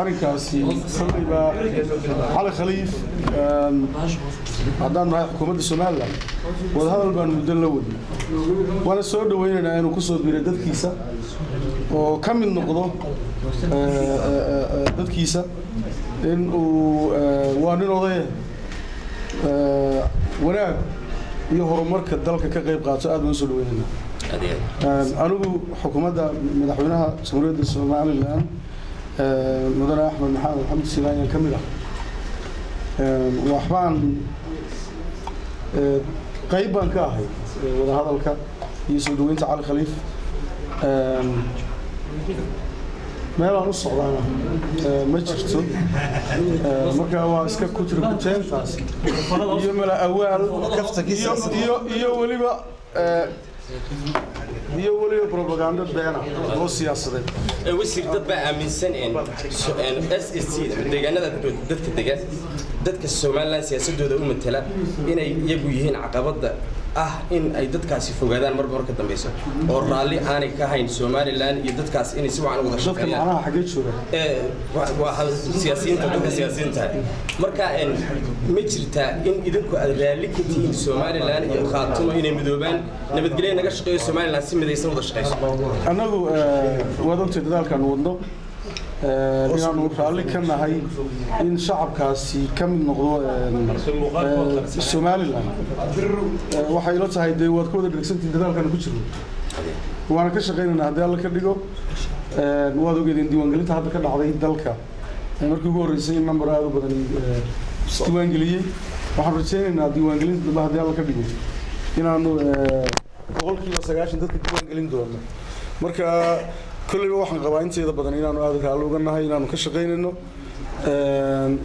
arrinkaasi saldhig baa cali khaliif haddaan nahay xukuumadda somalilan wadahadal baan muddo la wadnay waana soo dhaweynaynaa inuu ku soo biiray dadkiisa oo ka mid noqdo dadkiisa in uu waa nin odaya wanaag iyo horumarka dalka ka qayb qaato aad baan u soo dhaweynaynaa anigu xukuumadda madaxweynaha jamhuuriyadda somalilan mudane axmed maxamed maxamed silaanyan ka mid ah. Waxbaan qayb baan ka ahay wadahadalka iyo soo dhaweynta cali khaliif. Meelaan u socdaana ma jirto. Marka waa iska ku jira kuteentaas iyo mala awaal. Iyo weliba iyo weliba propaganda beena oo siyaasadeed wasiir dad baa aaminsan s s c deegaanada dadka dega dadka somalilan siyaasadooda u matala inay iyagu yihiin caqabada ah in ay dadkaasi fogaadaan marba marka dambeyso oo raalli aanay ka hayn somalilan iyo dadkaas inay si wacan wada dadka macnaha xaggee jooga? Waa siyaasiyiinta dadka siyaasiyiinta. Marka ma jirtaa in idinku aad raalli ka tihiin somalilan iyo khaatumo inay midoobaan nabadgelyo naga shaqeeyo somalilan si midaysan wada shaqeyso. Annagu waad ogtay dadaalkaan wadno inaanu raalli ka nahay in shacabkaasi ka mid noqdo somalilan waxay ila tahay dee waad ka wada dhegsantii dadaalkaan ku jirno waana ka shaqaynaynaa haddii alla ka dhigo. Waad ogeedeen diiwaangelinta hadda ka dhacday dalka. Markii ugu horreysay in number aada u badan isdiiwaangeliyey waxaan rajaynaynaa diiwaangelinta dambe haddii alla ka dhigo inaanu boqolkiiba sagaashan dadka diiwaangelin doono marka kolleyba waxaan qabaa inteeda badan inaanu aada raalli uga nahay inaanu ka shaqaynayno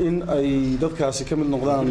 in ay dadkaasi ka mid noqdaan